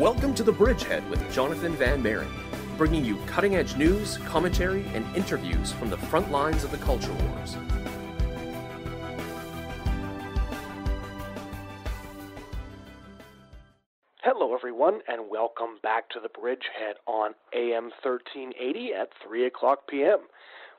Welcome to The Bridgehead with Jonathon Van Maren, bringing you cutting edge news, commentary, and interviews from the front lines of the culture wars. Hello, everyone, and welcome back to The Bridgehead on AM 1380 at 3 o'clock p.m.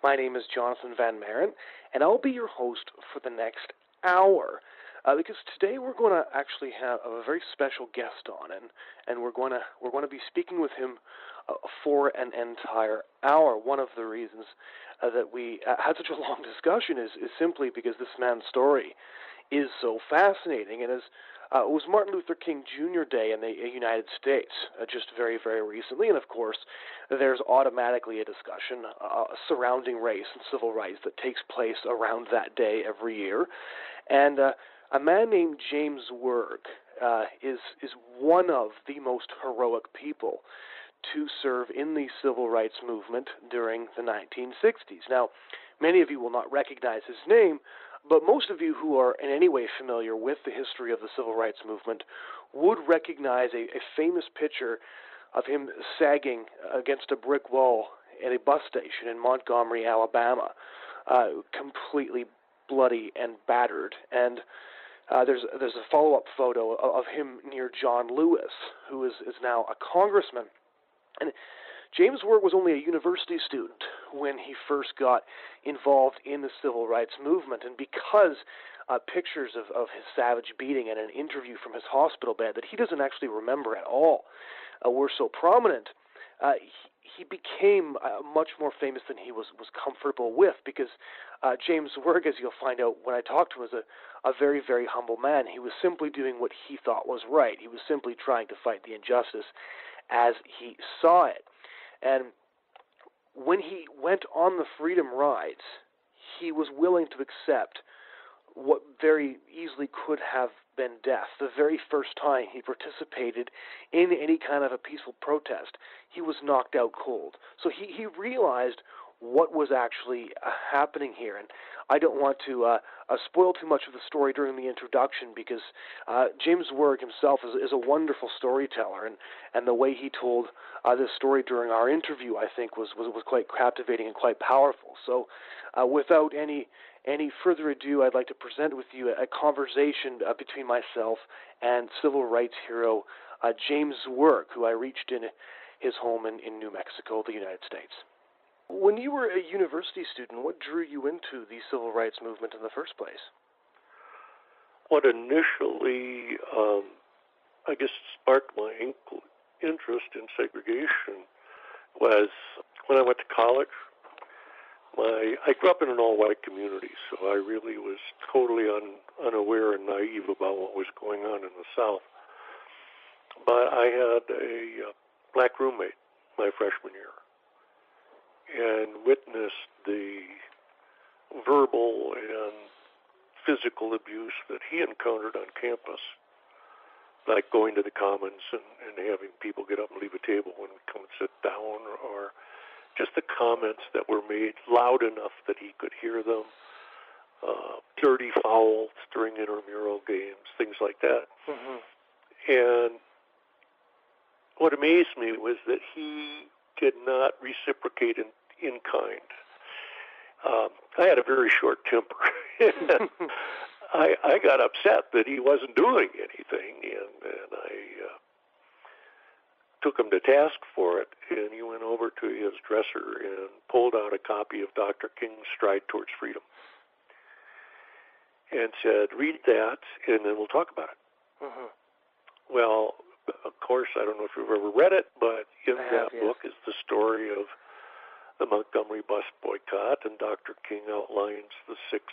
My name is Jonathon Van Maren, and I'll be your host for the next hour uh, because today we're going to actually have a very special guest on, and and we're going to we're going to be speaking with him uh, for an entire hour. One of the reasons uh, that we uh, had such a long discussion is is simply because this man's story is so fascinating, and as uh, it was Martin Luther King Jr. Day in the United States uh, just very, very recently, and of course, there's automatically a discussion uh, surrounding race and civil rights that takes place around that day every year. And uh, a man named James Zwerg uh, is is one of the most heroic people to serve in the civil rights movement during the 1960s. Now, many of you will not recognize his name, but most of you who are in any way familiar with the history of the civil rights movement would recognize a, a famous picture of him sagging against a brick wall at a bus station in Montgomery, Alabama, uh, completely bloody and battered. And uh, there's there's a follow up photo of him near John Lewis, who is is now a congressman, and James Zwerg was only a university student when he first got involved in the civil rights movement, and because uh, pictures of, of his savage beating and an interview from his hospital bed that he doesn't actually remember at all uh, were so prominent, uh, he, he became uh, much more famous than he was was comfortable with because uh, James Zwerg, as you'll find out when I talked to him, was a, a very very humble man. He was simply doing what he thought was right. He was simply trying to fight the injustice as he saw it. And when he went on the freedom rides, he was willing to accept what very easily could have been death. The very first time he participated in any kind of a peaceful protest, he was knocked out cold. So he, he realized what was actually uh, happening here. And I don't want to uh, uh, spoil too much of the story during the introduction because uh, James Zwerg himself is, is, a wonderful storyteller, and, and the way he told uh, this story during our interview, I think, was, was, was quite captivating and quite powerful. So, without any any further ado, I'd like to present with you a, conversation between myself and civil rights hero James Zwerg, who I reached in his home in, in New Mexico, the United States. When you were a university student, what drew you into the civil rights movement in the first place? What initially, um, I guess, sparked my interest in segregation was when I went to college. My I grew up in an all-white community, so I really was totally un, unaware and naive about what was going on in the South. But I had a uh, black roommate my freshman year, and witnessed the verbal and physical abuse that he encountered on campus, like going to the commons and, and having people get up and leave a table when we come and sit down, or just the comments that were made loud enough that he could hear them, uh, dirty fouls during intramural games, things like that. Mm-hmm. And what amazed me was that he did not reciprocate in in kind. Um, I had a very short temper. I, I got upset that he wasn't doing anything, and, and I uh, took him to task for it. And he went over to his dresser and pulled out a copy of Dr. King's Stride Towards Freedom and said, Read that, and then we'll talk about it. Mm-hmm. Well, of course, I don't know if you've ever read it, but in I that have, yes. book is the story of the Montgomery bus boycott, and Dr. King outlines the six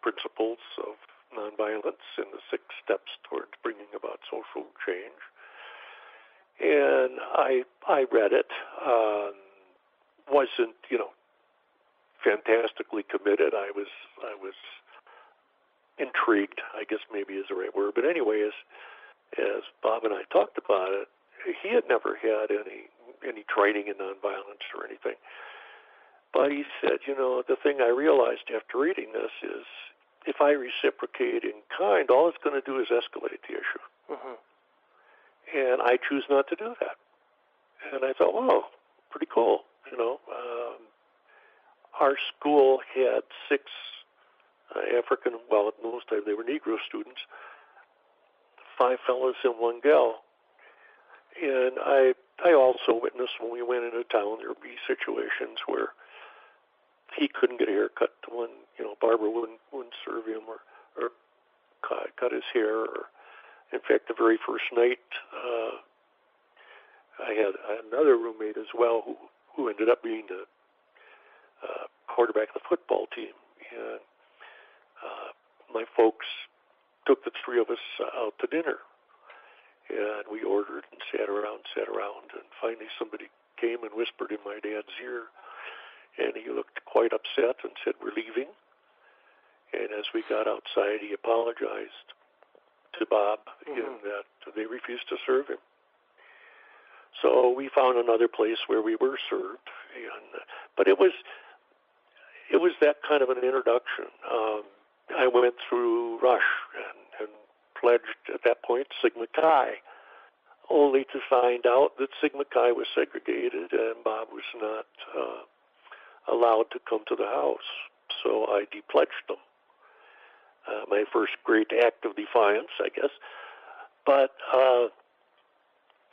principles of nonviolence and the six steps towards bringing about social change. And I I read it. Um, wasn't you know fantastically committed. I was I was intrigued. I guess maybe is the right word. But anyway, as as Bob and I talked about it, he had never had any any training in nonviolence or anything. But he said, you know, the thing I realized after reading this is if I reciprocate in kind, all it's going to do is escalate the issue. Mm-hmm. And I choose not to do that. And I thought, wow, pretty cool. You know, um, our school had six uh, African, well, at most time they were Negro students, five fellows and one gal. And I, I also witnessed when we went into town, there would be situations where he couldn't get a haircut when you know barber wouldn't wouldn't serve him or or cut, cut his hair. Or in fact, the very first night, uh, I had another roommate as well who who ended up being the uh, quarterback of the football team. And uh, my folks took the three of us out to dinner, and we ordered and sat around, sat around, and finally somebody came and whispered in my dad's ear and he looked quite upset and said, We're leaving. And as we got outside, he apologized to Bob mm-hmm. in that they refused to serve him. So we found another place where we were served, and but it was it was that kind of an introduction. Um, I went through Rush and, and pledged at that point Sigma Chi, only to find out that Sigma Chi was segregated and Bob was not uh, allowed to come to the house. So I depledged them. Uh, my first great act of defiance, I guess. But uh,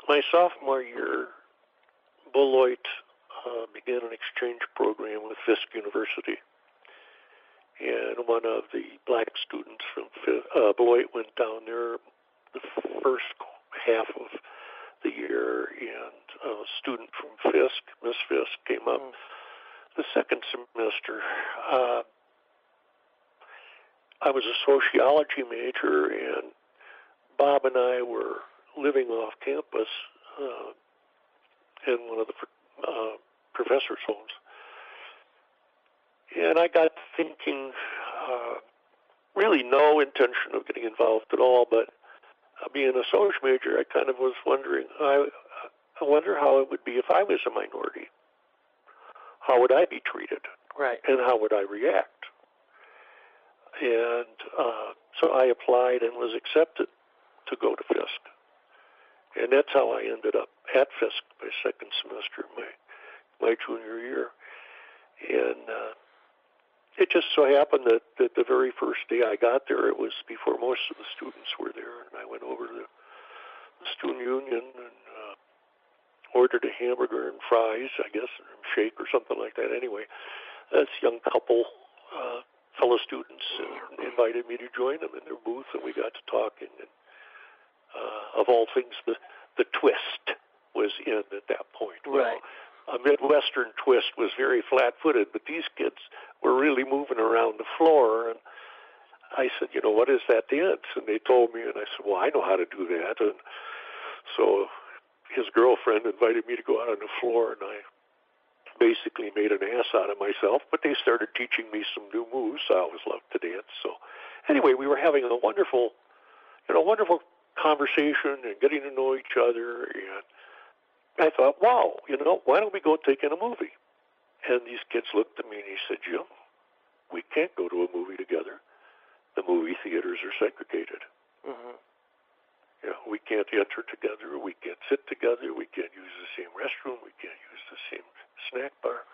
my sophomore year, Beloit uh, began an exchange program with Fisk University. And one of the black students from uh, Beloit went down there the first half of the year, and a student from Fisk, Miss Fisk, came up. Mm the second semester, uh, I was a sociology major, and Bob and I were living off campus uh, in one of the uh, professors' homes. And I got thinking, uh, really no intention of getting involved at all, but uh, being a social major, I kind of was wondering, I, I wonder how it would be if I was a minority how would I be treated? Right. And how would I react? And uh, so I applied and was accepted to go to Fisk. And that's how I ended up at Fisk my second semester, my my junior year. And uh, it just so happened that, that the very first day I got there, it was before most of the students were there, and I went over to the student union and uh, ordered a hamburger and fries, I guess, or shake or something like that. Anyway, this young couple, uh, fellow students, uh, invited me to join them in their booth, and we got to talking. And uh, of all things, the the twist was in at that point. Right. a Midwestern twist was very flat-footed, but these kids were really moving around the floor, and I said, you know, what is that dance? And they told me, and I said, well, I know how to do that, and so his girlfriend invited me to go out on the floor, and I basically made an ass out of myself. But they started teaching me some new moves. I always loved to dance. So anyway, we were having a wonderful, you know, wonderful conversation and getting to know each other. And I thought, wow, you know, why don't we go take in a movie? And these kids looked at me and he said, Jim, we can't go to a movie together. The movie theaters are segregated. Mm-hmm. You know, we can't enter together. We can't sit together. We can't use the same restroom. We can't use the same snack bar.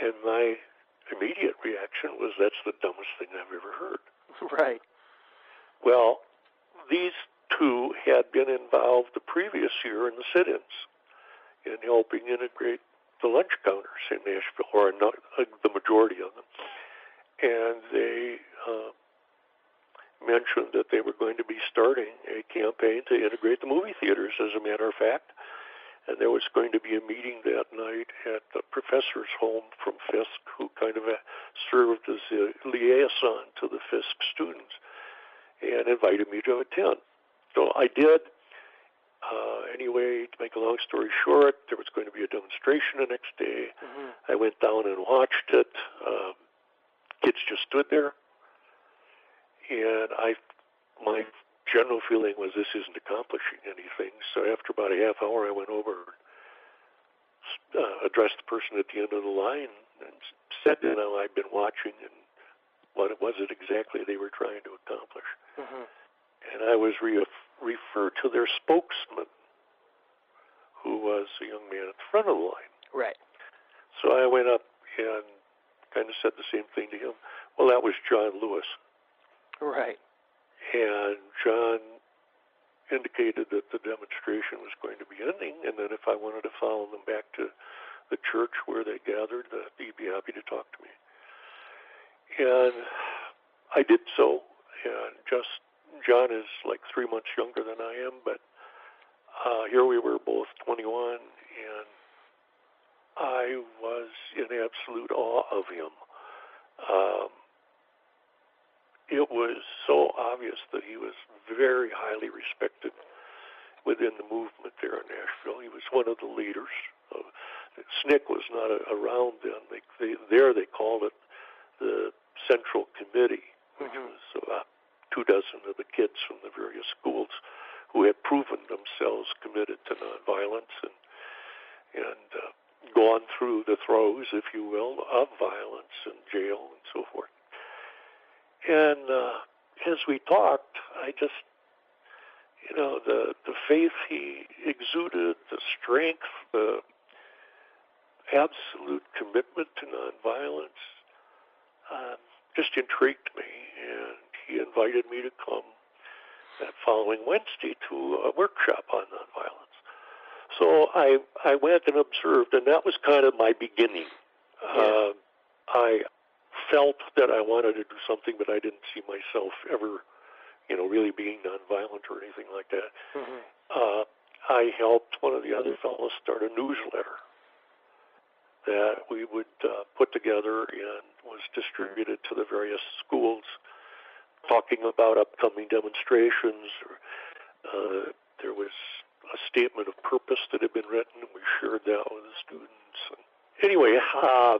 And my immediate reaction was, that's the dumbest thing I've ever heard. Right. Well, these two had been involved the previous year in the sit-ins in helping integrate the lunch counters in Nashville, or not, uh, the majority of them. And they uh, mentioned that they were going to be starting a campaign to integrate the movie theaters, as a matter of fact. And there was going to be a meeting that night at the professor's home from Fisk, who kind of served as a liaison to the Fisk students, and invited me to attend. So I did. Uh, anyway, to make a long story short, there was going to be a demonstration the next day. Mm-hmm. I went down and watched it. Um, kids just stood there and I, my general feeling was this isn't accomplishing anything. So after about a half hour, I went over, uh, addressed the person at the end of the line, and said, you know, I've been watching and what was it exactly they were trying to accomplish. Mm-hmm. And I was re- referred to their spokesman who was a young man at the front of the line. Right. So I went up and kind of said the same thing to him. Well, that was John Lewis. Right. And John indicated that the demonstration was going to be ending, and that if I wanted to follow them back to the church where they gathered, that he'd be happy to talk to me. And I did so, and just John is like three months younger than I am, but uh, here we were both 21, and I was in absolute awe of him. Um, it was so obvious that he was very highly respected within the movement there in Nashville. He was one of the leaders. Uh, SNCC was not a, around then. They, they, there they called it the Central Committee, which Mhm. was about two dozen of the kids from the various schools who had proven themselves committed to nonviolence and and uh, gone through the throes, if you will, of violence and jail and so forth. And uh, as we talked, I just, you know, the the faith he exuded, the strength, the absolute commitment to nonviolence, um, just intrigued me, and he invited me to come that following Wednesday to a workshop on nonviolence. So I I went and observed, and that was kind of my beginning. Yeah. Uh, I felt that I wanted to do something, but I didn't see myself ever, you know, really being nonviolent or anything like that. hmm Uh, I helped one of the other fellows start a newsletter that we would uh, put together and was distributed to the various schools, talking about upcoming demonstrations. Uh, there was a statement of purpose that had been written, and we shared that with the students. Anyway, uh,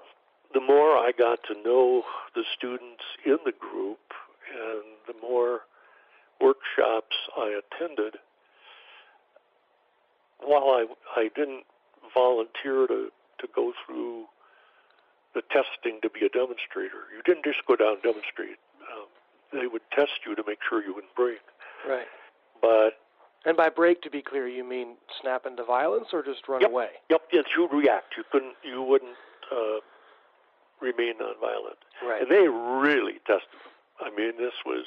the more I got to know the students in the group, and the more workshops I attended, while I I didn't volunteer to to go through the testing to be a demonstrator, you didn't just go down and demonstrate. Um, they would test you to make sure you wouldn't break. Right. But And by break, to be clear, you mean snap into violence or just run Yep. away? yep, yes, you'd react. You couldn't. You wouldn't uh, remain nonviolent. Right. And they really tested them. I mean, this was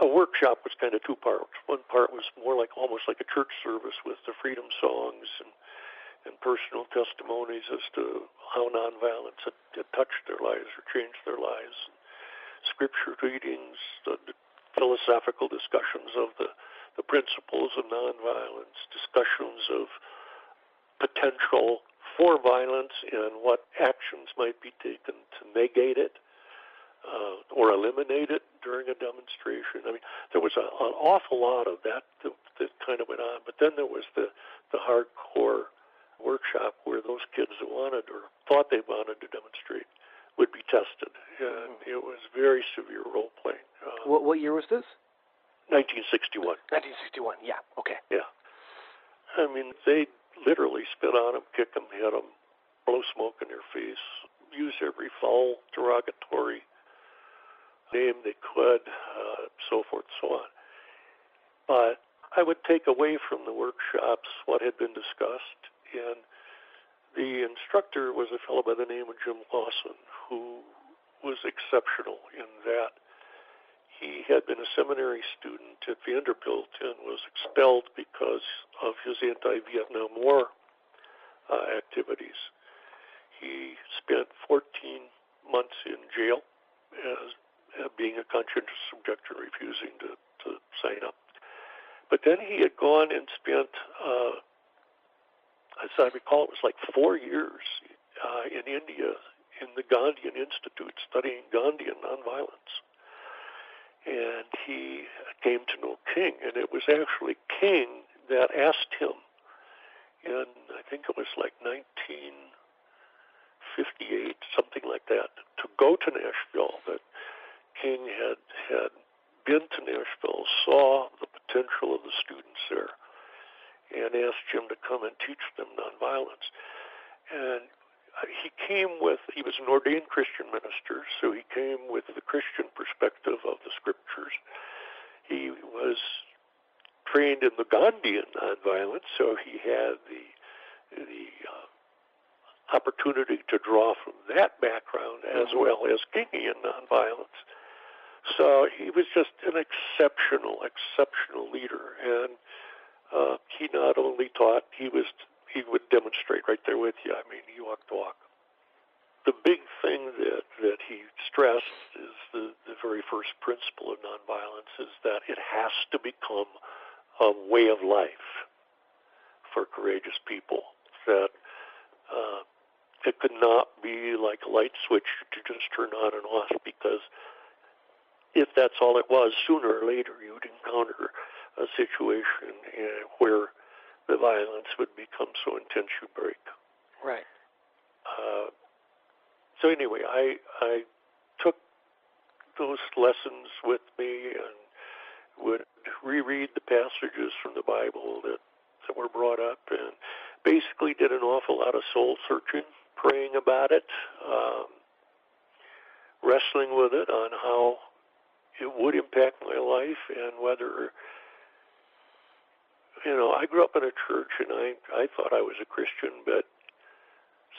a workshop was kind of two parts. One part was more like almost like a church service with the freedom songs and and personal testimonies as to how nonviolence had, had touched their lives or changed their lives. Scripture readings, the, the philosophical discussions of the the principles of nonviolence, discussions of potential for violence and what actions might be taken to negate it uh, or eliminate it during a demonstration. I mean, there was a, an awful lot of that, that that kind of went on. But then there was the the hardcore workshop where those kids that wanted or thought they wanted to demonstrate would be tested, and it was very severe role playing. Uh, What, what year was this? 1961. 1961. Yeah. Okay. Yeah. I mean, they literally spit on them, kick them, hit them, blow smoke in their face, use every foul, derogatory name they could, uh, so forth, so on. But I would take away from the workshops what had been discussed, and the instructor was a fellow by the name of Jim Lawson, who was exceptional in that he had been a seminary student at Vanderbilt and was expelled because of his anti-Vietnam War uh, activities. He spent 14 months in jail as uh, being a conscientious objector, refusing to, to sign up. But then he had gone and spent, uh, as I recall, it was like four years uh, in India in the Gandhian Institute studying Gandhian nonviolence and he came to know King, and it was actually King that asked him in I think it was like 1958, something like that, to go to Nashville. That King had had been to Nashville, saw the potential of the students there, and asked Jim to come and teach them nonviolence. And he came with, he was an ordained Christian minister, so he came with the Christian perspective of the scriptures. He was trained in the Gandhian nonviolence, so he had the the uh, opportunity to draw from that background as mm-hmm. well as Kingian nonviolence. So he was just an exceptional, exceptional leader, and uh, he not only taught, he was he would demonstrate right there with you. I mean, he walked the walk. The big thing that that he stressed is the the very first principle of nonviolence is that it has to become a way of life for courageous people. That uh, it could not be like a light switch to just turn on and off because if that's all it was, sooner or later you'd encounter a situation uh, where the violence would become so intense you break. Right. Uh, so anyway, I I took those lessons with me and would reread the passages from the Bible that that were brought up and basically did an awful lot of soul searching, praying about it, um, wrestling with it on how it would impact my life and whether you know I grew up in a church and I I thought I was a Christian but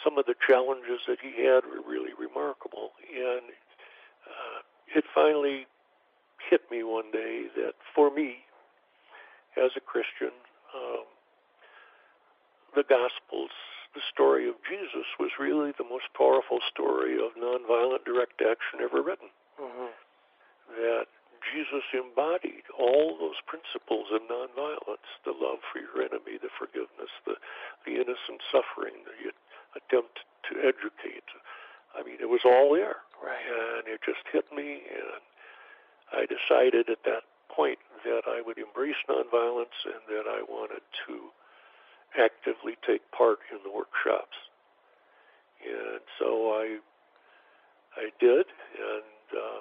some of the challenges that he had were really remarkable and uh, it finally hit me one day that for me as a Christian um, the Gospels the story of Jesus was really the most powerful story of nonviolent direct action ever written. Mm-hmm that Jesus embodied all those principles of nonviolence the love for your enemy, the forgiveness, the, the innocent suffering, the attempt to educate. I mean, it was all there. Right. And it just hit me, and I decided at that point that I would embrace nonviolence and that I wanted to actively take part in the workshops. And so I I did, and uh,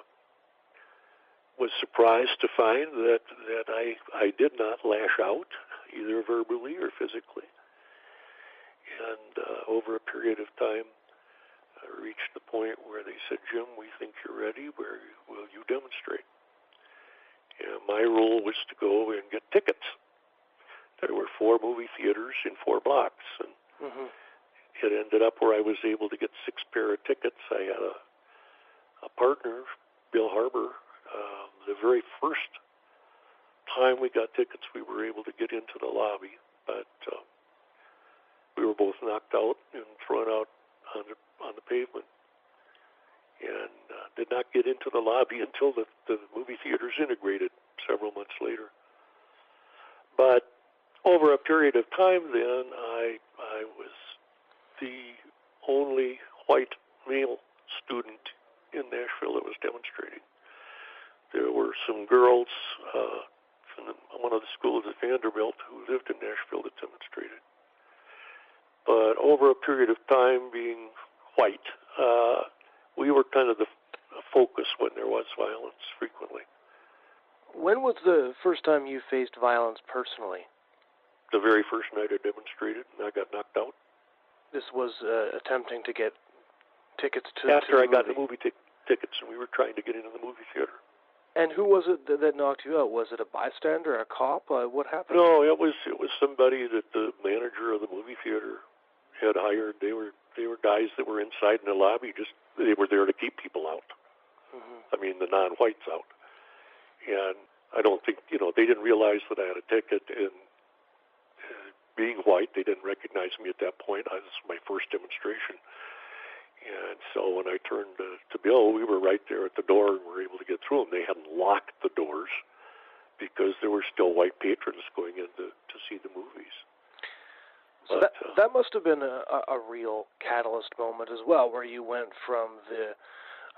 was surprised to find that that I I did not lash out either verbally or physically. And uh, over a period of time, I reached the point where they said, "Jim, we think you're ready. Where will you demonstrate?" And my role was to go and get tickets. There were four movie theaters in four blocks, and mm-hmm. it ended up where I was able to get six pair of tickets. I had a a partner, Bill Harbour, um, the very first time we got tickets, we were able to get into the lobby, but uh, we were both knocked out and thrown out on the on the pavement, and uh, did not get into the lobby until the the movie theaters integrated several months later. But over a period of time, then I I was the only white male student in Nashville that was demonstrating. There were some girls uh, from the, one of the schools at Vanderbilt who lived in Nashville that demonstrated. But over a period of time, being white, uh, we were kind of the focus when there was violence frequently. When was the first time you faced violence personally? The very first night I demonstrated, and I got knocked out. This was uh, attempting to get tickets to. After to I got the movie t- tickets, and we were trying to get into the movie theater. And who was it that, that knocked you out? Was it a bystander, a cop? Uh, what happened? No, it was it was somebody that the manager of the movie theater had hired. They were they were guys that were inside in the lobby. Just they were there to keep people out. Mm-hmm. I mean, the non-whites out. And I don't think you know they didn't realize that I had a ticket. And uh, being white, they didn't recognize me at that point. I, this was my first demonstration. So when I turned to, to Bill, we were right there at the door and were able to get through them. They hadn't locked the doors because there were still white patrons going in to, to see the movies. So but, that, uh, that must have been a, a real catalyst moment as well, where you went from the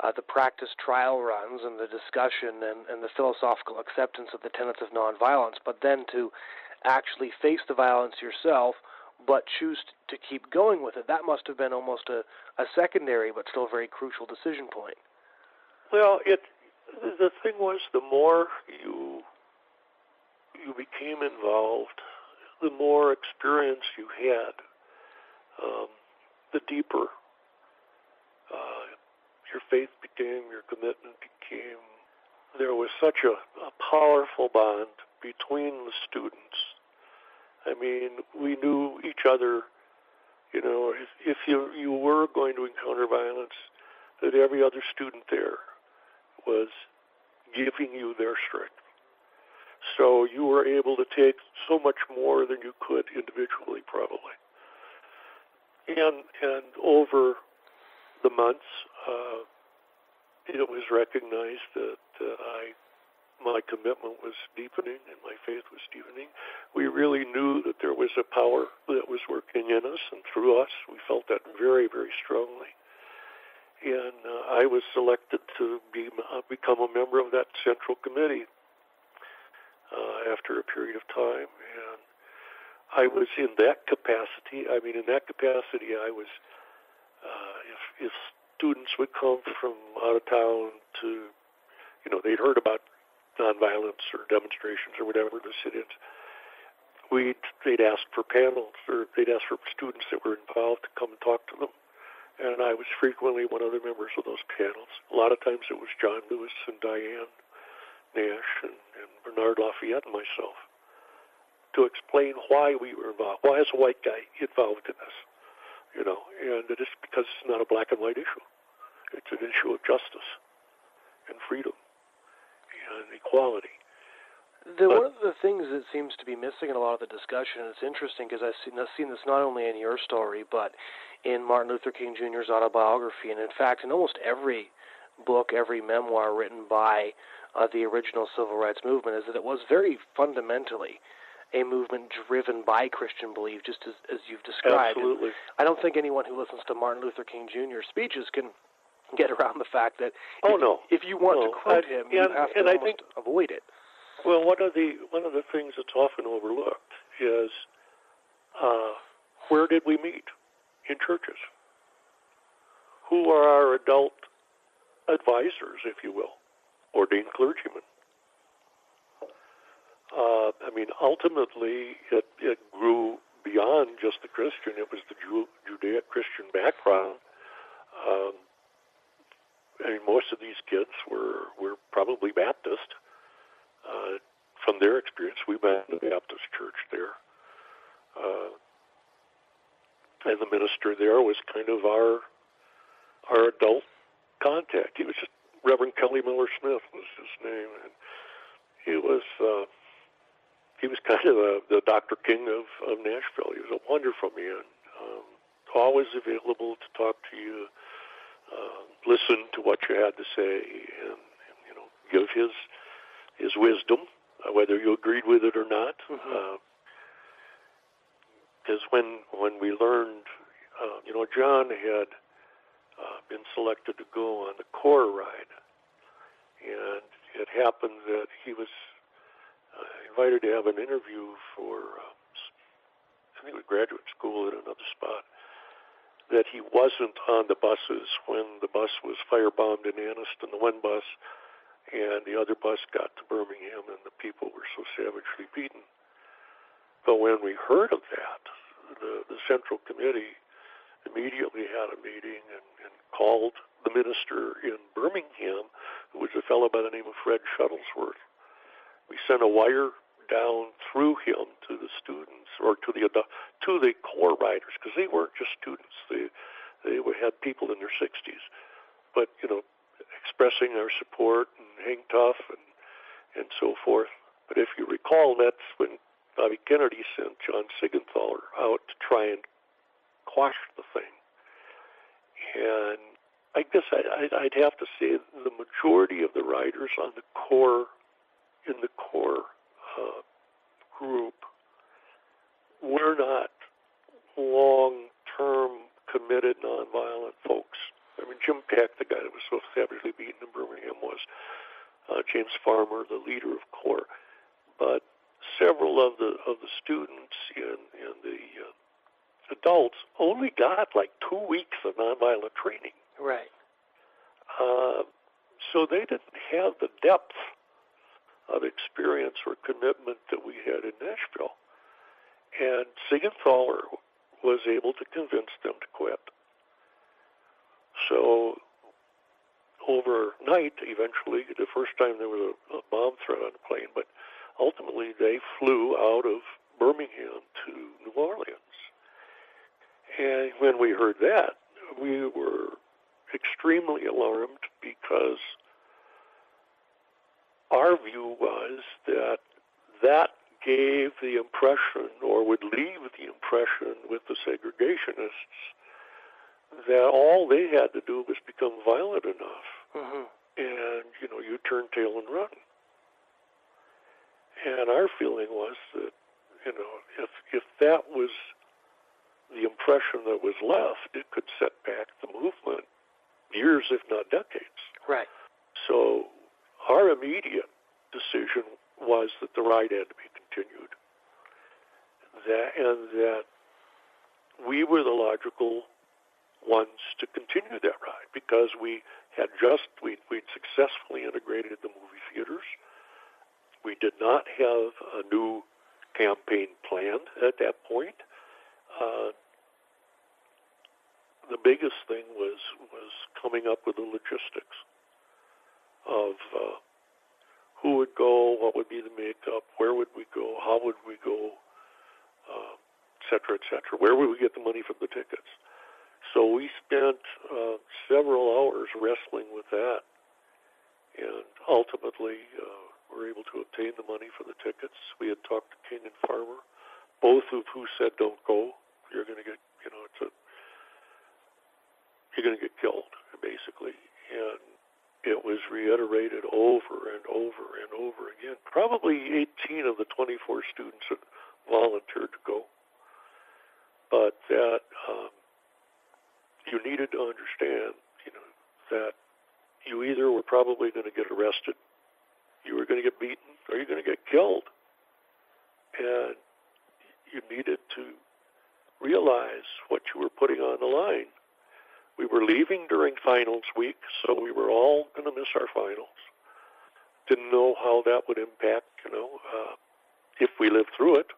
uh, the practice trial runs and the discussion and, and the philosophical acceptance of the tenets of nonviolence, but then to actually face the violence yourself, but choose to keep going with it. That must have been almost a, a secondary but still very crucial decision point. Well, it the thing was the more you you became involved, the more experience you had, um, the deeper uh, your faith became, your commitment became. There was such a, a powerful bond between the students. I mean, we knew each other. You know, if, if you you were going to encounter violence, that every other student there was giving you their strength. So you were able to take so much more than you could individually, probably. And and over the months, uh, it was recognized that uh, I my commitment was deepening and my faith was deepening. We really knew that there was a power that was working in us and through us. We felt that very, very strongly. And uh, I was selected to be, uh, become a member of that central committee uh, after a period of time. And I was in that capacity. I mean, in that capacity, I was, uh, if, if students would come from out of town to, you know, they'd heard about nonviolence or demonstrations or whatever, the sit-ins, we'd, they'd ask for panels or they'd ask for students that were involved to come and talk to them. And I was frequently one of the members of those panels. A lot of times it was John Lewis and Diane Nash and, and Bernard Lafayette and myself to explain why we were involved. Why is a white guy involved in this? You know, and it is because it's not a black and white issue. It's an issue of justice and freedom and equality. The, one of the things that seems to be missing in a lot of the discussion, and it's interesting because I've seen, I've seen this not only in your story, but in Martin Luther King Jr.'s autobiography, and in fact, in almost every book, every memoir written by uh, the original civil rights movement, is that it was very fundamentally a movement driven by Christian belief, just as, as you've described. Absolutely. And I don't think anyone who listens to Martin Luther King Jr.'s speeches can get around the fact that oh if, no, if you want no. to quote I, him, and, you have to and I think, avoid it. Well, one of the one of the things that's often overlooked is uh, where did we meet in churches? Who are our adult advisors, if you will, ordained clergymen? Uh, I mean, ultimately, it, it grew beyond just the Christian. It was the Jew, Judeo-Christian background. Um, I mean, most of these kids were were probably Baptist. Uh, from their experience, we met in the Baptist church there, uh, and the minister there was kind of our our adult contact. He was just Reverend Kelly Miller Smith was his name, and he was uh, he was kind of a, the Dr. King of, of Nashville. He was a wonderful man, um, always available to talk to you, uh, listen to what you had to say, and, and you know give his his wisdom, uh, whether you agreed with it or not. Because Mm-hmm. uh, when when we learned, uh, you know, John had uh, been selected to go on the CORE ride, and it happened that he was uh, invited to have an interview for, uh, I think it was graduate school at another spot. That he wasn't on the buses when the bus was firebombed in Anniston, the one bus, and the other bus got to Birmingham, and the people were so savagely beaten. But when we heard of that, the, the Central Committee immediately had a meeting and, and called the minister in Birmingham, who was a fellow by the name of Fred Shuttlesworth. We sent a wire down through him to the students or to the to the CORE riders because they weren't just students; they they had people in their 60s, but you know, expressing our support and hang tough and and so forth. But if you recall, that's when Bobby Kennedy sent John Siegenthaler out to try and quash the thing. And I guess I, I'd have to say the majority of the riders on the CORE, in the CORE uh, group, were not long-term committed nonviolent folks. I mean, Jim Peck, the guy that was so savagely beaten in Birmingham, was uh, James Farmer, the leader of CORE. But several of the of the students and, and the uh, adults only got like two weeks of nonviolent training. Right. Uh, so they didn't have the depth of experience or commitment that we had in Nashville. And Siegenthaler was able to convince them to quit. So overnight, eventually, the first time there was a, a bomb threat on the plane, but ultimately they flew out of Birmingham to New Orleans. And when we heard that, we were extremely alarmed because our view was that that gave the impression or would leave the impression with the segregationists that all they had to do was become violent enough Mm-hmm. and you know you turn tail and run and our feeling was that you know if if that was the impression that was left it could set back the movement years if not decades Right. so our immediate decision was that the ride had to be continued. That and that we were the logical ones to continue that ride because we had just we we'd successfully integrated the movie theaters. We did not have a new campaign at that point. Uh, the biggest thing was was coming up with the logistics of uh, who would go, what would be the makeup, where would we go, how would we go, uh, et cetera, et cetera. Where would we get the money for the tickets? So we spent uh, several hours wrestling with that, and ultimately uh, were able to obtain the money for the tickets. We had talked to King and Farmer, both of who said, "Don't go. You're going to get, you know, it's a, you're going to get killed, basically." And it was reiterated over and over and over again. Probably 18 of the 24 students had volunteered to go, but that um, you needed to understand, you know, that you either were probably going to get arrested, you were going to get beaten, or you're going to get killed, and you needed to realize what you were putting on the line. We were leaving during finals week, so we were all going to miss our finals. Didn't know how that would impact, you know, uh, if we lived through it.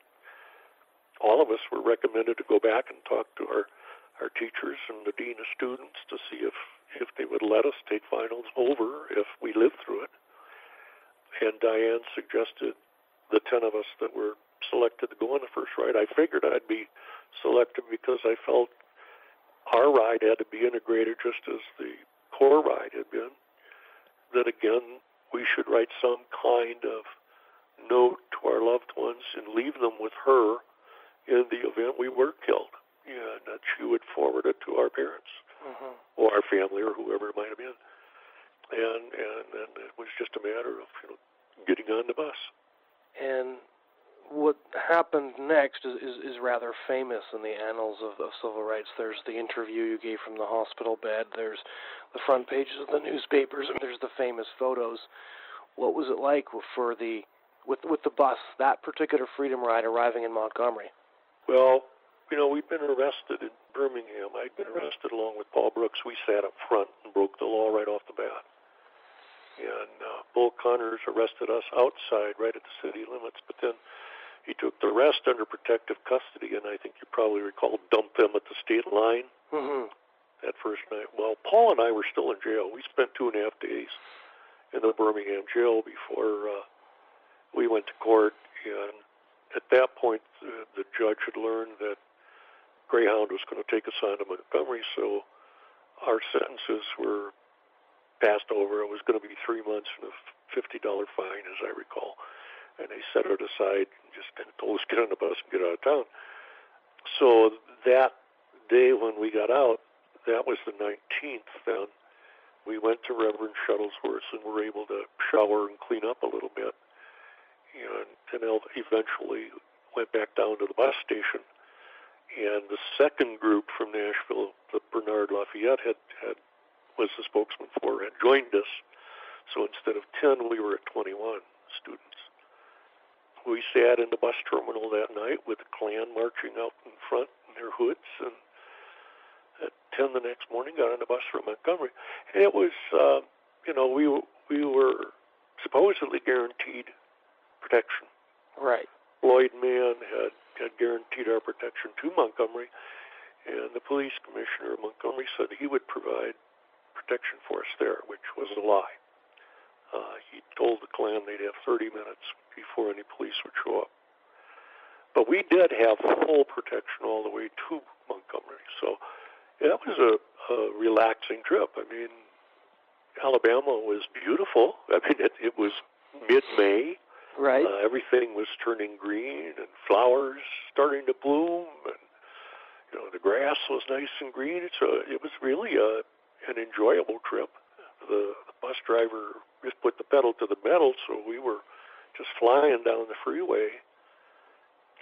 All of us were recommended to go back and talk to our, our teachers and the dean of students to see if, if they would let us take finals over if we lived through it. And Diane suggested the 10 of us that were selected to go on the first ride. I figured I'd be selected because I felt our ride had to be integrated just as the CORE ride had been. That again, we should write some kind of note to our loved ones and leave them with her in the event we were killed, and that she would forward it to our parents Mm-hmm. or our family or whoever it might have been. And and and it was just a matter of you know getting on the bus. And what happened next is, is, is rather famous in the annals of, of civil rights. There's the interview you gave from the hospital bed. There's the front pages of the newspapers. And there's the famous photos. What was it like for the with with the bus that particular Freedom Ride arriving in Montgomery? Well, you know, we'd been arrested in Birmingham. I'd been arrested along with Paul Brooks. We sat up front and broke the law right off the bat. And uh, Bull Connors arrested us outside, right at the city limits. But then he took the rest under protective custody, and I think you probably recall dumped them at the state line Mm-hmm. that first night. Well, Paul and I were still in jail. We spent two and a half days in the Birmingham jail before uh, we went to court. And at that point, the, the judge had learned that Greyhound was going to take us on to Montgomery, so our sentences were passed over. It was going to be three months and a $50 fine, as I recall. And they set it aside and just told us get on the bus and get out of town. So that day when we got out, that was the 19th then, we went to Reverend Shuttlesworth and were able to shower and clean up a little bit. And then eventually went back down to the bus station. And the second group from Nashville, the Bernard Lafayette had, had was the spokesman for, had joined us. So instead of 10, we were at 21 students. We sat in the bus terminal that night with the Klan marching out in front in their hoods, and at 10 the next morning got on the bus from Montgomery. And it was, uh, you know, we we were supposedly guaranteed protection. Right. Floyd Mann had, had guaranteed our protection to Montgomery, and the police commissioner of Montgomery said he would provide protection for us there, which was a lie. Uh, he told the Klan they'd have 30 minutes before any police would show up. but we did have full protection all the way to Montgomery. So that was a, a relaxing trip. I mean, Alabama was beautiful. I mean, it, it was mid-May. Right. Uh, everything was turning green and flowers starting to bloom, and you know the grass was nice and green. It's a, it was really a an enjoyable trip. The, the bus driver just put the pedal to the metal, so we were just flying down the freeway.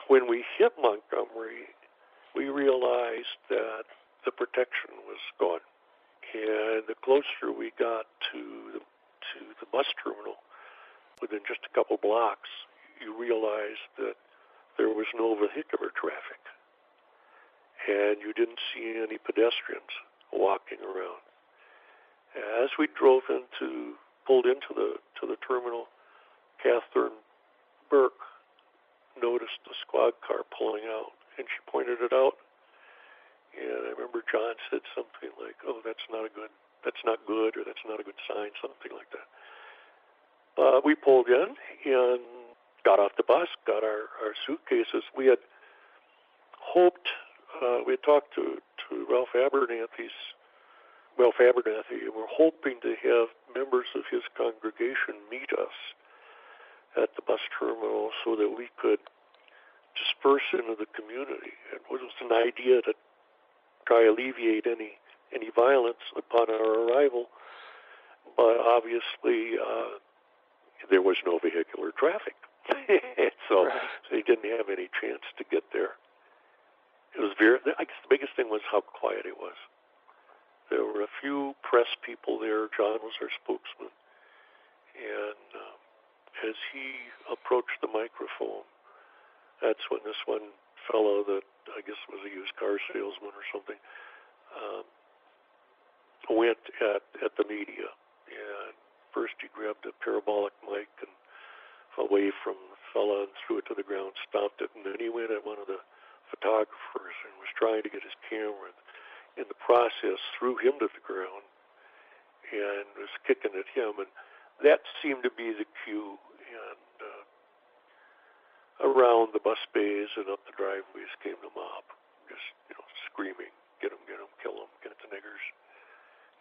When we hit Montgomery, we realized that the protection was gone. And the closer we got to the, to the bus terminal, within just a couple blocks, you realized that there was no vehicular traffic. And you didn't see any pedestrians walking around. As we drove into, pulled into the to the terminal, Catherine Burks noticed the squad car pulling out, and she pointed it out. And I remember John said something like, "Oh, that's not a good, that's not good, or that's not a good sign," something like that. Uh, we pulled in and got off the bus, got our, our suitcases. We had hoped, uh, we had talked to, to Ralph Abernathy's, Ralph Abernathy, and we're hoping to have members of his congregation meet us at the bus terminal so that we could disperse into the community. It was an idea to try alleviate any any violence upon our arrival, but obviously uh, there was no vehicular traffic, so Right. they didn't have any chance to get there. It was very. I guess the biggest thing was how quiet it was. There were a few press people there. John was our spokesman, and um, as he approached the microphone, that's when this one fellow that I guess was a used car salesman or something um, went at at the media. And first he grabbed a parabolic mic and away from the fella and threw it to the ground, stopped it, and then he went at one of the photographers and was trying to get his camera. In the process, threw him to the ground and was kicking at him, and that seemed to be the cue. And uh, around the bus bays and up the driveways came the mob, just you know, screaming, "Get him! Get him! Kill him! Get the niggers!"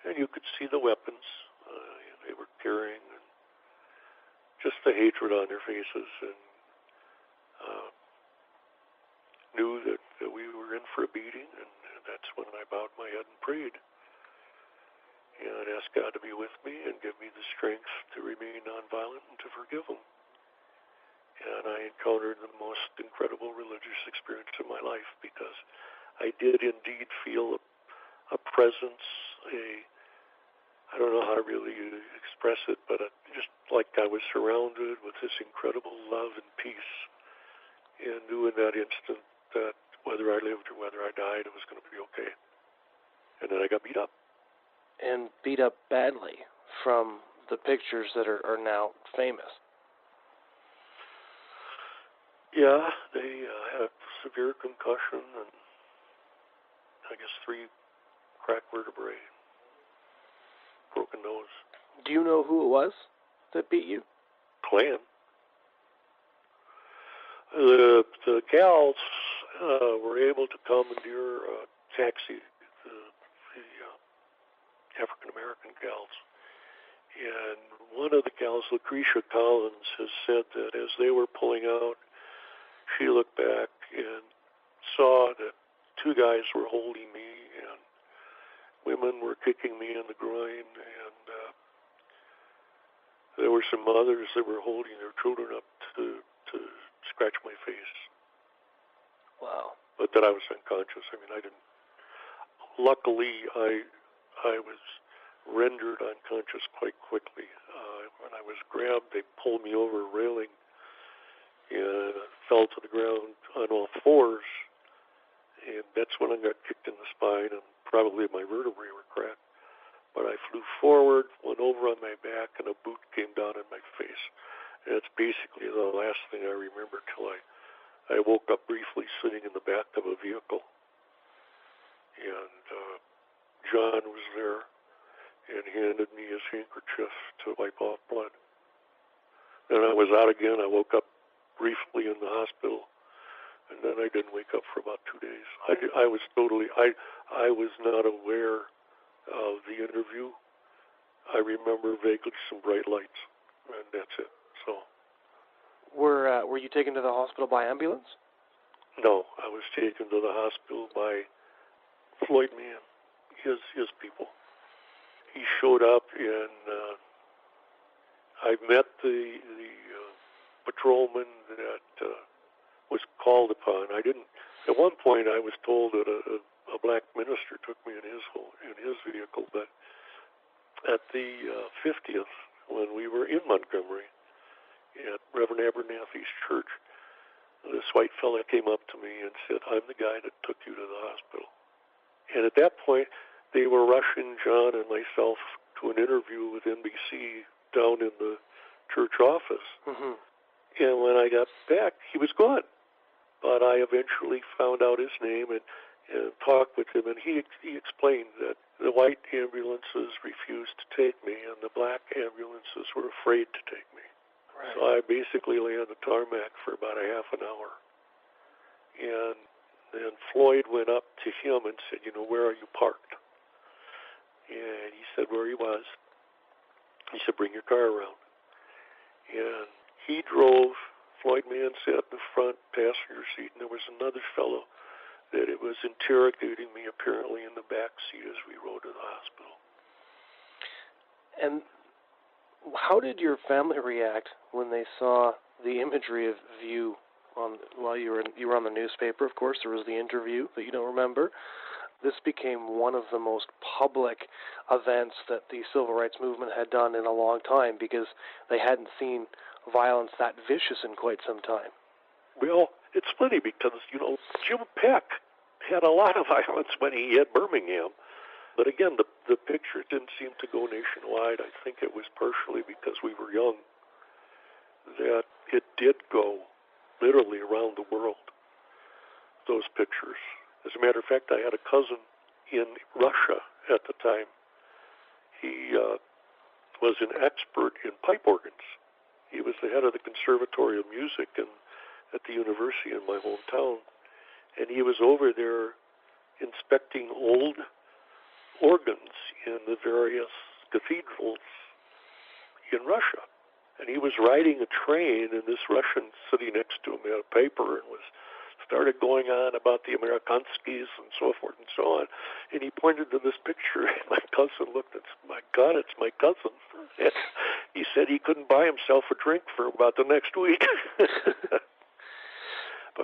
And you could see the weapons uh, they were carrying, and just the hatred on their faces, and uh, knew that, that we were in for a beating, and, that's when I bowed my head and prayed. And I'd ask God to be with me and give me the strength to remain nonviolent and to forgive them. And I encountered the most incredible religious experience in my life because I did indeed feel a, a presence, a I don't know how to really express it, but it, just like I was surrounded with this incredible love and peace, and knew in that instant that whether I lived or whether I died, it was going to be okay. And then I got beat up. And beat up badly from the pictures that are, are now famous. Yeah, they uh, had a severe concussion and I guess three cracked vertebrae, broken nose. Do you know who it was that beat you? Klan. The the gals uh, were able to commandeer a taxi, the, the uh, African American gals, and one of the gals, Lucretia Collins, has said that as they were pulling out, she looked back and saw that two guys were holding me and women were kicking me in the groin and uh, there were some mothers that were holding their children up to to scratch my face Wow. but that I was unconscious I mean I didn't luckily I I was rendered unconscious quite quickly uh, when I was grabbed they pulled me over a railing and fell to the ground on all fours and that's when I got kicked in the spine and probably my vertebrae were cracked. But I flew forward, went over on my back, and a boot came down in my face. And it's basically the last thing I remember till I, I woke up briefly sitting in the back of a vehicle. And uh, John was there and handed me his handkerchief to wipe off blood. Then I was out again. I woke up briefly in the hospital and then I didn't wake up for about two days. I, I was totally I I was not aware of the interview. I remember vaguely some bright lights, and that's it. Were uh, Were you taken to the hospital by ambulance? No, I was taken to the hospital by Floyd Mann, his his people. He showed up, and uh, I met the the uh, patrolman that uh, was called upon. I didn't. At one point, I was told that a, a, a black minister took me in his in his vehicle, but at the uh, 50th, when we were in Montgomery at Reverend Abernathy's church, this white fella came up to me and said, I'm the guy that took you to the hospital. And at that point, they were rushing John and myself to an interview with NBC down in the church office. Mm-hmm. And when I got back, he was gone. But I eventually found out his name and, and talked with him, and he he explained that the white ambulances refused to take me, and the black ambulances were afraid to take me. So I basically lay on the tarmac for about a half an hour. And then Floyd went up to him and said, You know, where are you parked? And he said where he was. He said, Bring your car around. And he drove. Floyd Mann sat in the front passenger seat, and there was another fellow that it was interrogating me apparently in the back seat as we rode to the hospital. And how did your family react when they saw the imagery of you on while you were in, you were on the newspaper? Of course, there was the interview that you don't remember. This became one of the most public events that the civil rights movement had done in a long time because they hadn't seen violence that vicious in quite some time. Well, it's funny because you know Jim Peck had a lot of violence when he hit Birmingham but again, the the picture didn't seem to go nationwide. I think it was partially because we were young that it did go literally around the world. Those pictures. As a matter of fact, I had a cousin in Russia at the time. He uh, was an expert in pipe organs. He was the head of the Conservatory of Music in, at the university in my hometown, and he was over there inspecting old organs in the various cathedrals in Russia. And he was riding a train, and this Russian sitting next to him had a paper and was started going on about the Amerikanskis and so forth and so on. And he pointed to this picture, and my cousin looked and said, My God, it's my cousin. And he said he couldn't buy himself a drink for about the next week. but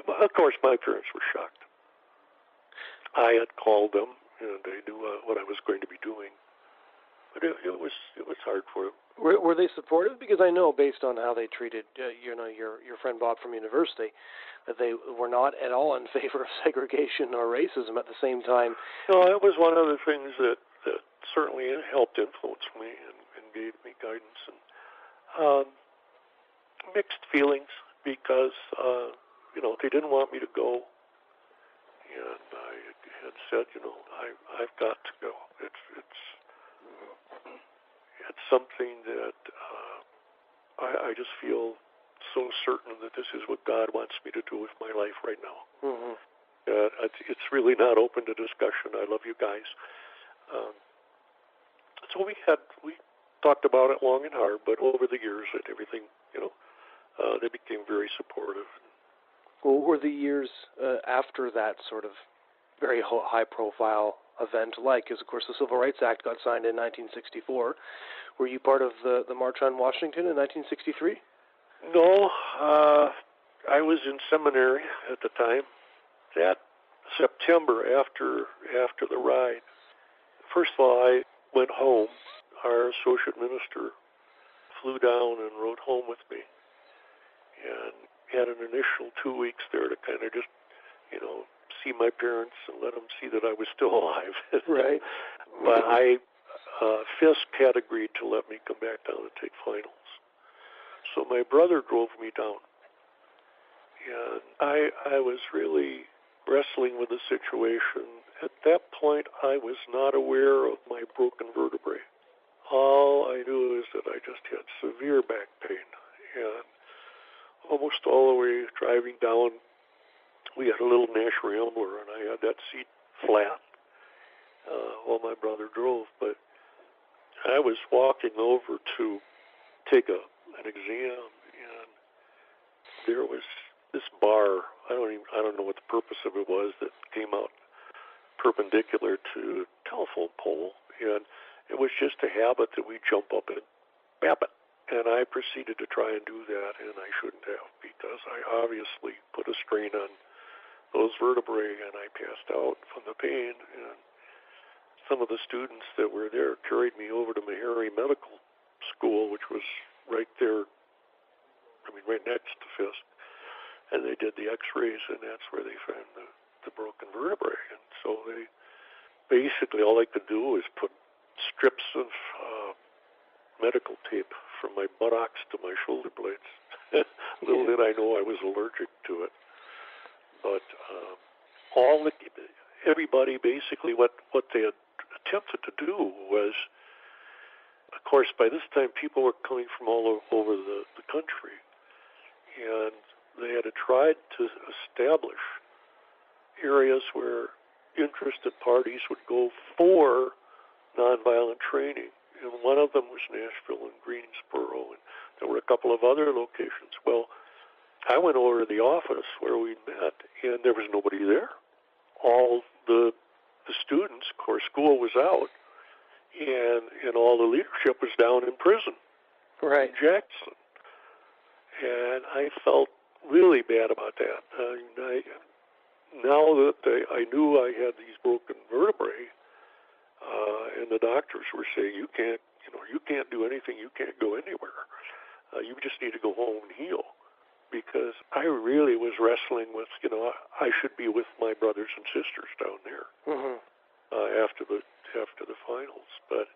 of course, my parents were shocked. I had called them and they knew uh, what I was going to be doing. But it, it was it was hard for them. Were, were they supportive? Because I know, based on how they treated, uh, you know, your your friend Bob from university, that they were not at all in favor of segregation or racism. At the same time, no, that was one of the things that that certainly helped influence me and, and gave me guidance and um, mixed feelings because uh, you know they didn't want me to go, and I had said, you know, I I've got to go. It's it's it's something that uh, I, I just feel so certain that this is what God wants me to do with my life right now. mm-hmm. Uh, it's, it's really not open to discussion. I love you guys. Um, so we had we talked about it long and hard, but over the years, and everything, you know, uh, they became very supportive. What were the years uh, after that sort of very high profile event like is of course the Civil Rights Act got signed in 1964. Were you part of the the March on Washington in 1963? No, uh, I was in seminary at the time. That September after after the ride, first of all, I went home. Our associate minister flew down and rode home with me, and had an initial two weeks there to kind of just, you know, see my parents and let them see that I was still alive. right. but I, uh, Fisk had agreed to let me come back down and take finals. So my brother drove me down. And I, I was really wrestling with the situation. At that point, I was not aware of my broken vertebrae. All I knew is that I just had severe back pain. And almost all the way driving down we had a little Nash Rambler, and I had that seat flat uh, while my brother drove. But I was walking over to take a an exam, and there was this bar. I don't even I don't know what the purpose of it was that came out perpendicular to telephone pole, and it was just a habit that we jump up and bap it. And I proceeded to try and do that, and I shouldn't have because I obviously put a strain on those vertebrae, and I passed out from the pain. And some of the students that were there carried me over to Meharry Medical School, which was right there, I mean, right next to Fisk. And they did the x-rays, and that's where they found the, the broken vertebrae. And so they basically, all they could do is put strips of uh, medical tape from my buttocks to my shoulder blades. Little did I know I was allergic to it. But um, all the, everybody basically what what they had attempted to do was, of course, by this time people were coming from all over the, the country, and they had tried to establish areas where interested parties would go for nonviolent training. And one of them was Nashville and Greensboro, and there were a couple of other locations. Well, I went over to the office where we met, and there was nobody there. All the the students, of course, school was out, and and all the leadership was down in prison, right, in Jackson. And I felt really bad about that. Uh, I, now that I, I knew I had these broken vertebrae, uh, and the doctors were saying you can't, you know, you can't do anything, you can't go anywhere. Uh, you just need to go home and heal because I really was wrestling with, you know, I should be with my brothers and sisters down there mm-hmm. uh, after the after the finals, but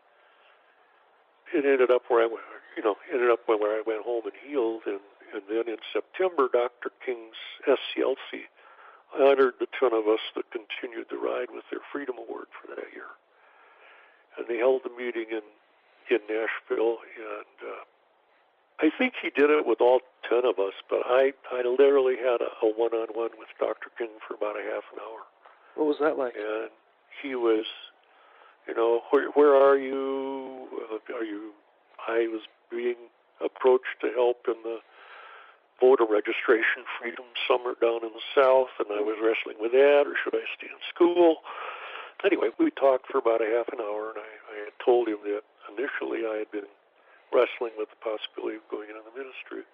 it ended up where I went, you know, ended up where I went home and healed, and and then in September, Dr. King's SCLC honored the ten of us that continued the ride with their Freedom Award for that year, and they held the meeting in in Nashville, and uh, I think he did it with all ten of us, but I I literally had a, a one-on-one with Dr. King for about a half an hour. What was that like? And he was, you know, where where are you? Uh, are you? I was being approached to help in the voter registration freedom summer down in the South, and I was wrestling with that, or should I stay in school? Anyway, we talked for about a half an hour, and I, I had told him that initially I had been wrestling with the possibility of going into the ministry.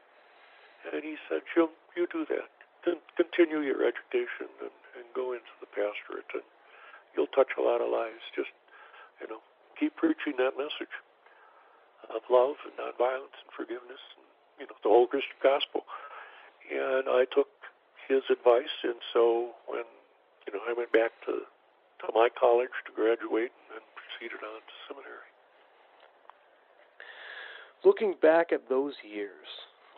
And he said, Jim, you do that. Then continue your education and, and go into the pastorate, and you'll touch a lot of lives. Just, you know, keep preaching that message of love and nonviolence and forgiveness, and, you know, the whole Christian gospel. And I took his advice, and so when, you know, I went back to, to my college to graduate and then proceeded on to seminary. Looking back at those years,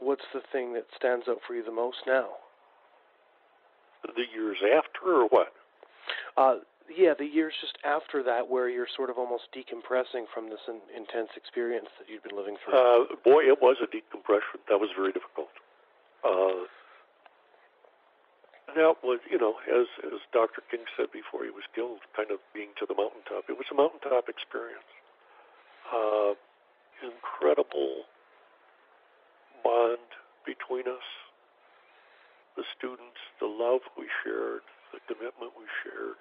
what's the thing that stands out for you the most now? The years after, or what? Uh, yeah, the years just after that, where you're sort of almost decompressing from this in, intense experience that you'd been living through. Uh, boy, it was a decompression. That was very difficult. Uh, that was, you know, as as Dr. King said before he was killed, kind of being to the mountaintop. It was a mountaintop experience. Uh, incredible bond between us, the students, the love we shared, the commitment we shared.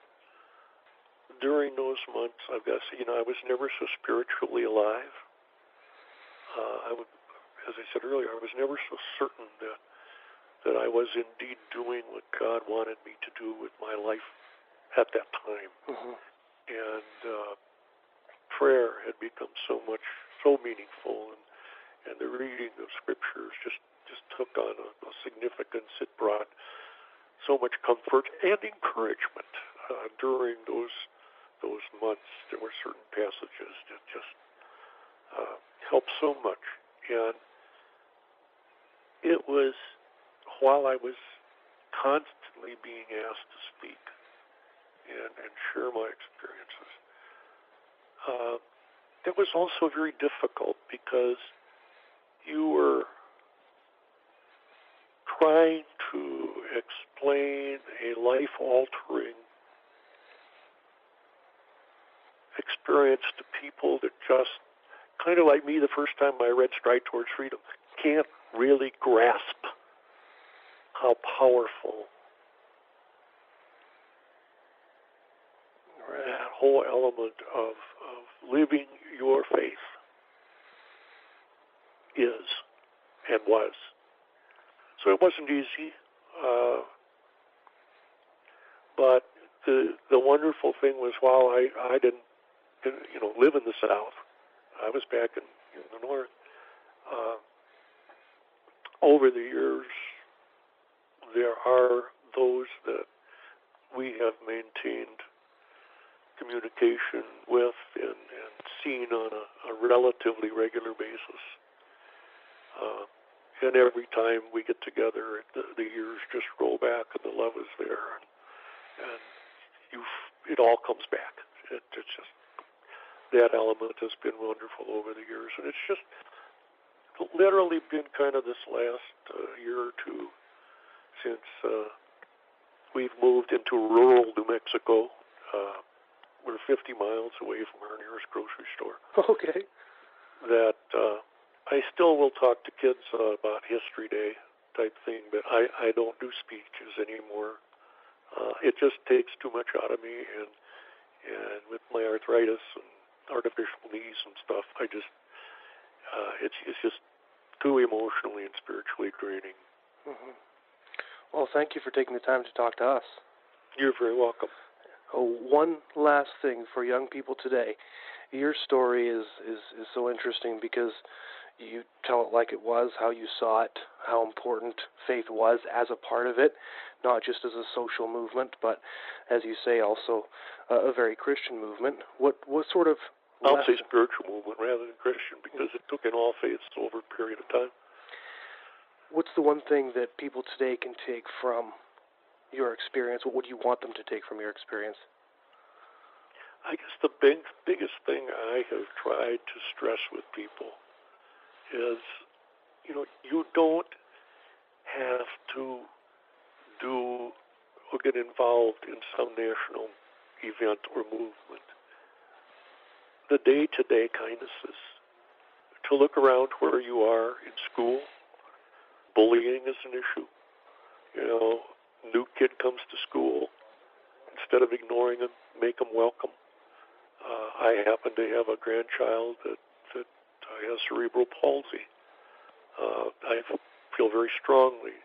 During those months, I've got to say, you know, I was never so spiritually alive. Uh, I would, as I said earlier, I was never so certain that that I was indeed doing what God wanted me to do with my life at that time. Mm-hmm. And uh, prayer had become so much so meaningful, and and the reading of scriptures just just took on a, a significance. It brought so much comfort and encouragement uh, during those those months. There were certain passages that just uh, helped so much, and it was while I was constantly being asked to speak and, and share my experiences. Uh, it was also very difficult because you were trying to explain a life altering experience to people that just kind of like me the first time I read Stride Towards Freedom can't really grasp how powerful that whole element of living your faith is and was. So it wasn't easy, uh, but the the wonderful thing was while I I didn't you know live in the South, I was back in, in the North. Uh, over the years, there are those that we have maintained communication with and, and seen on a, a relatively regular basis. Uh, and every time we get together, the, the years just roll back and the love is there, and, and it all comes back. It, it's just that element has been wonderful over the years, and it's just literally been kind of this last uh, year or two since uh, we've moved into rural New Mexico. Uh, we're 50 miles away from our nearest grocery store. Okay. That uh, I still will talk to kids uh, about History Day type thing, but I, I don't do speeches anymore. Uh, it just takes too much out of me, and and with my arthritis and artificial knees and stuff, I just uh, it's it's just too emotionally and spiritually draining. Mm-hmm. Well, thank you for taking the time to talk to us. You're very welcome. Oh, one last thing for young people today. Your story is, is, is so interesting because you tell it like it was, how you saw it, how important faith was as a part of it, not just as a social movement, but as you say, also a very Christian movement. What what sort of I'll say spiritual movement rather than Christian because it took in all faiths over a period of time. What's the one thing that people today can take from your experience? What would you want them to take from your experience? I guess the big biggest thing I have tried to stress with people is, you know, you don't have to do or get involved in some national event or movement. The day-to-day kindnesses to look around where you are in school. Bullying is an issue. You know, new kid comes to school. Instead of ignoring them, make them welcome. Uh, I happen to have a grandchild that that has cerebral palsy. Uh, I feel very strongly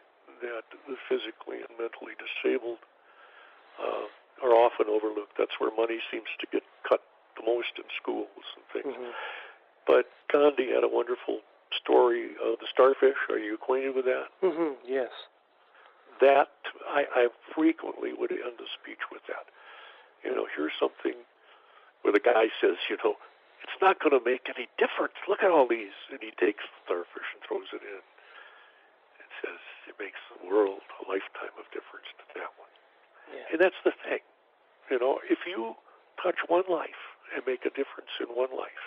that the physically and mentally disabled uh, are often overlooked. That's where money seems to get cut the most in schools and things. Mm-hmm. But Gandhi had a wonderful story of the starfish. Are you acquainted with that? Mm-hmm. Yes. That I, I frequently would end a speech with that. You know, here's something where the guy says, you know, it's not going to make any difference. Look at all these. And he takes the starfish and throws it in and says, it makes the world a lifetime of difference to that one. Yeah. And that's the thing. You know, if you touch one life and make a difference in one life,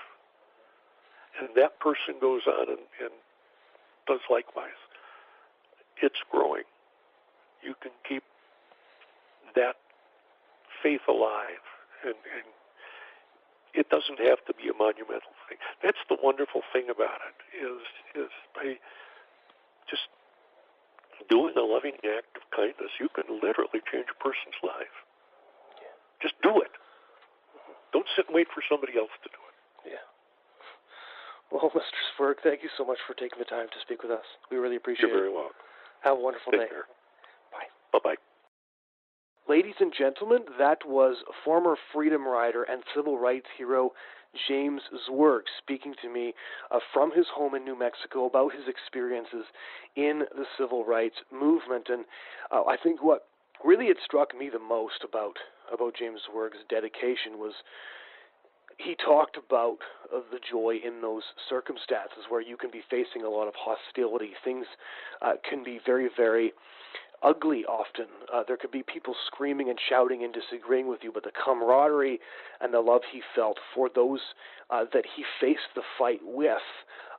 and that person goes on and, and does likewise, it's growing. You can keep that faith alive and, and it doesn't have to be a monumental thing. That's the wonderful thing about it is is by just doing a loving act of kindness, you can literally change a person's life. Yeah. Just do it. Don't sit and wait for somebody else to do it. Yeah. Well, Mr. Zwerg, thank you so much for taking the time to speak with us. We really appreciate You're it. You're very welcome. Have a wonderful Take day. Care. Bye. Bye. Ladies and gentlemen, that was former freedom rider and civil rights hero James Zwerg speaking to me uh, from his home in New Mexico about his experiences in the civil rights movement. And uh, I think what really had struck me the most about about James Zwerg's dedication was he talked about uh, the joy in those circumstances where you can be facing a lot of hostility. Things uh, can be very, very ugly often. Uh, there could be people screaming and shouting and disagreeing with you, but the camaraderie and the love he felt for those uh, that he faced the fight with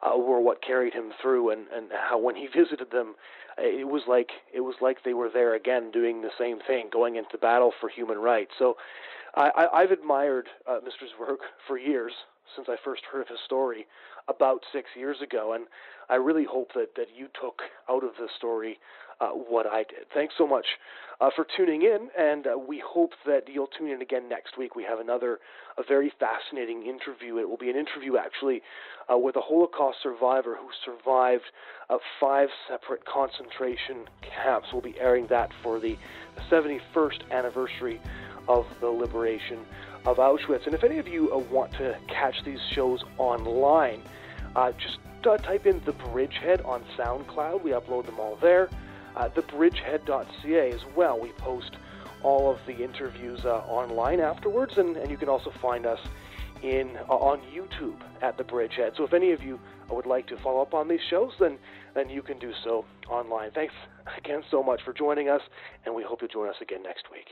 uh, were what carried him through. And, and how when he visited them, it was like it was like they were there again, doing the same thing, going into battle for human rights. So, I, I, I've admired uh, Mr. Zwerg for years since I first heard of his story about six years ago, and I really hope that that you took out of the story uh, what I did. Thanks so much uh, for tuning in, and uh, we hope that you'll tune in again next week. We have another a very fascinating interview. It will be an interview actually uh, with a Holocaust survivor who survived uh, five separate concentration camps. We'll be airing that for the 71st anniversary of the liberation of Auschwitz. And if any of you uh, want to catch these shows online, just type in The Bridgehead on SoundCloud. We upload them all there. Uh, thebridgehead.ca as well. We post all of the interviews uh, online afterwards, and, and you can also find us in uh, on YouTube at The Bridgehead. So if any of you would like to follow up on these shows, then then you can do so online. Thanks again so much for joining us, and we hope you'll join us again next week.